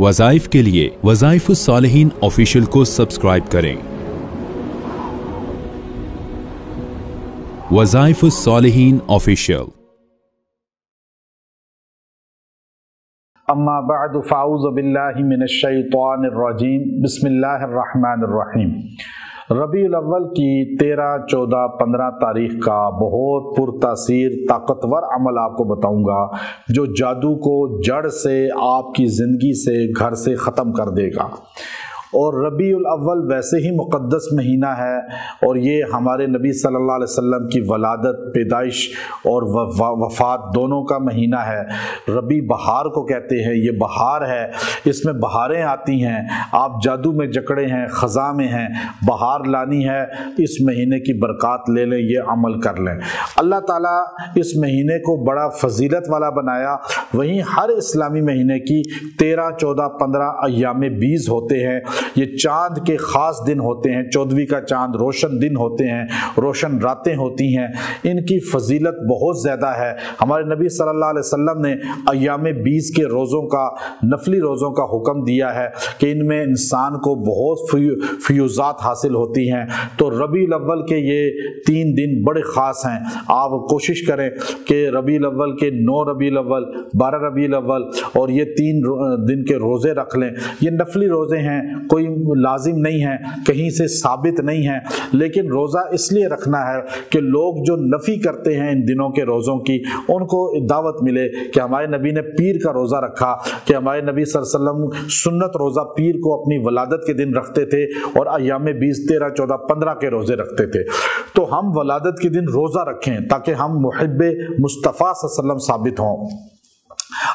وظائف کے لیے وظائف الصالحین آفیشیل کو سبسکرائب کریں۔ وظائف الصالحین آفیشیل اما بعد، فاعوذ باللہ من الشیطان الرجیم۔ بسم اللہ الرحمن الرحیم۔ ربیع الاول کی تیرہ، چودہ، پندرہ تاریخ کا بہت پر تاثیر طاقتور عمل آپ کو بتاؤں گا، جو جادو کو جڑ سے، آپ کی زندگی سے، گھر سے ختم کر دے گا۔ اور ربیع الاول ویسے ہی مقدس مہینہ ہے اور یہ ہمارے نبی صلی اللہ علیہ وسلم کی ولادت، پیدائش اور وفات دونوں کا مہینہ ہے۔ ربی بہار کو کہتے ہیں، یہ بہار ہے۔ اس میں بہاریں آتی ہیں۔ آپ جادو میں جکڑے ہیں، خزاں میں ہیں، بہار لانی ہے۔ اس مہینے کی برکات لے لیں، یہ عمل کر لیں۔ اللہ تعالیٰ اس مہینے کو بڑا فضیلت والا بنایا۔ وہیں ہر اسلامی مہینے کی تیرہ، چودہ، پندرہ ایام بیس ہوتے ہیں۔ یہ چاند کے خاص دن ہوتے ہیں چودوی کا چاند روشن دن ہوتے ہیں، روشن راتیں ہوتی ہیں۔ ان کی فضیلت بہت زیادہ ہے۔ ہمارے نبی صلی اللہ علیہ وسلم نے ایام بیس کے روزوں کا، نفلی روزوں کا حکم دیا ہے کہ ان میں انسان کو بہت فیوزات حاصل ہوتی ہیں۔ تو ربی الاول کے یہ تین دن بڑے خاص ہیں۔ آپ کوشش کریں کہ ربی الاول کے نو ربی الاول، بارہ ربی الاول اور یہ تین دن کے روزے رکھ لیں۔ یہ نفلی روزے ہیں۔ کوئی لازم نہیں ہے، کہیں سے ثابت نہیں ہے۔ لیکن روزہ اس لیے رکھنا ہے کہ لوگ جو نفی کرتے ہیں ان دنوں کے روزوں کی، ان کو دعوت ملے کہ ہمارے نبی نے پیر کا روزہ رکھا، کہ ہمارے نبی صلی اللہ علیہ وسلم سنت روزہ پیر کو اپنی ولادت کے دن رکھتے تھے اور ایام بیس، تیرہ، چودہ، پندرہ کے روزے رکھتے تھے۔ تو ہم ولادت کے دن روزہ رکھیں تاکہ ہم محب مصطفیٰ صلی اللہ علیہ وسلم ثابت ہوں۔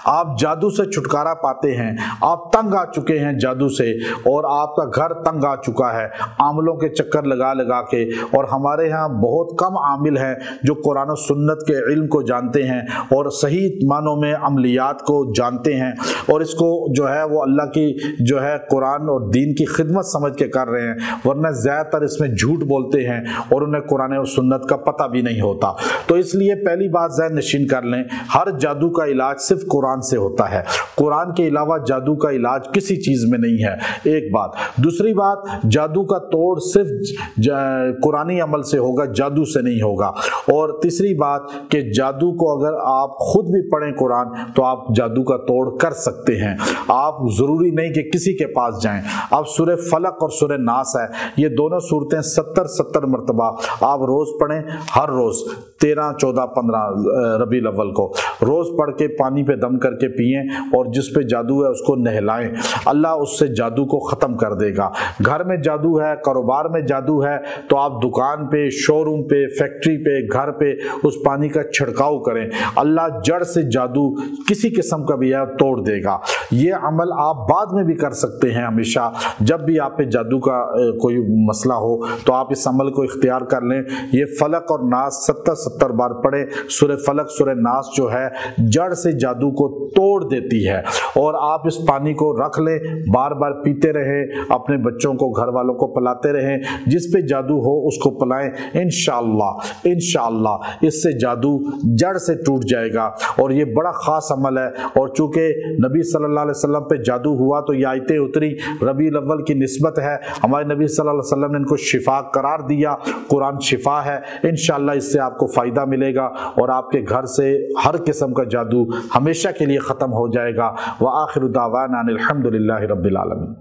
آپ جادو سے چھٹکارا پاتے ہیں، آپ تنگ آ چکے ہیں جادو سے، اور آپ کا گھر تنگ آ چکا ہے۔ عاملوں کے چکر لگا لگا کے، اور ہمارے ہاں بہت کم عامل ہیں جو قرآن و سنت کے علم کو جانتے ہیں، اور صحیح معنوں میں عملیات کو جانتے ہیں۔ اور اس کو جو ہے، وہ اللہ کی جو ہے قرآن اور دین کی خدمت سمجھ کے کر رہے ہیں، ورنہ زیادہ تر اس میں جھوٹ بولتے ہیں، اور انہیں قرآن و سنت کا پتہ بھی نہیں ہوتا۔ تو اس لیے پہلی بات ذہن نشین کر لیں، ہر جادو کا علاج صرف قرآن سے ہوتا ہے۔ قرآن کے علاوہ جادو کا علاج کسی چیز میں نہیں ہے۔ ایک بات۔ دوسری بات، جادو کا توڑ صرف قرآنی عمل سے ہوگا، جادو سے نہیں ہوگا۔ اور تیسری بات کہ جادو کو اگر آپ خود بھی پڑھیں قرآن تو آپ جادو کا توڑ کر سکتے ہیں۔ آپ ضروری نہیں کہ کسی کے پاس جائیں۔ آپ سورہ فلق اور سورہ ناس ہے۔ یہ دونوں صورتیں ستر ستر مرتبہ آپ روز پڑھیں۔ ہر روز تیرہ، چودہ، پندرہ ربی الاول کو۔ روز پڑھ کے پانی پہ دم کر کے پئیں اور جس پہ جادو ہے اس کو نہلائیں۔ اللہ اس سے جادو کو ختم کر دے گا۔ گھر میں جادو ہے، کاروبار میں جادو ہے، تو آپ دکان پہ شو روم پہ فیکٹری پہ، گھر پہ اس پانی کا چھڑکاؤ کریں۔ اللہ جڑ سے جادو کسی قسم کا بھی ہے، توڑ دے گا۔ یہ عمل آپ بعد میں بھی کر سکتے ہیں ہمیشہ۔ جب بھی آپ پہ جادو کا کوئی مسئلہ ہو، تو آپ اس عمل کو اختیار کر لیں۔ یہ فلق اور ناس ستر ستر بار پڑھے سورہ فلق، سورہ ناس جو ہے، جڑ سے جادو کو توڑ دیتی ہے۔ اور آپ اس پانی کو رکھ لیں، بار بار پیتے رہیں، اپنے بچوں کو، گھر والوں کو پلاتے رہیں۔ جس پہ جادو ہو، اس کو پلائیں۔ انشاءاللہ انشاءاللہ، اس سے جادو جڑ سے ٹوٹ جائے گا۔ اور یہ بڑا خاص عمل ہے۔ اور چونکہ نبی صلی اللہ علیہ وسلم پہ جادو ہوا، تو یہ آیتیں اتری۔ ربی الاول کی نسبت ہے۔ ہمارے نبی صلی اللہ علیہ وسلم نے ان کو شفا قرار دیا۔ قرآن شفا ہے۔ انشاءاللہ اس سے آپ کو فائدہ ملے گا۔ اور آپ کے گھر سے ہر قسم کا جادو ہمیشہ کے لیے ختم ہو جائے گا۔ وہ آخر الحمد للہ رب العالمین۔